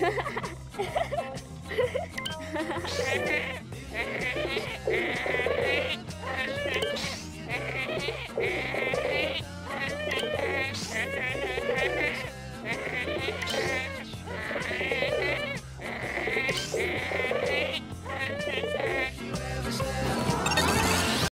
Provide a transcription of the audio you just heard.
Okay.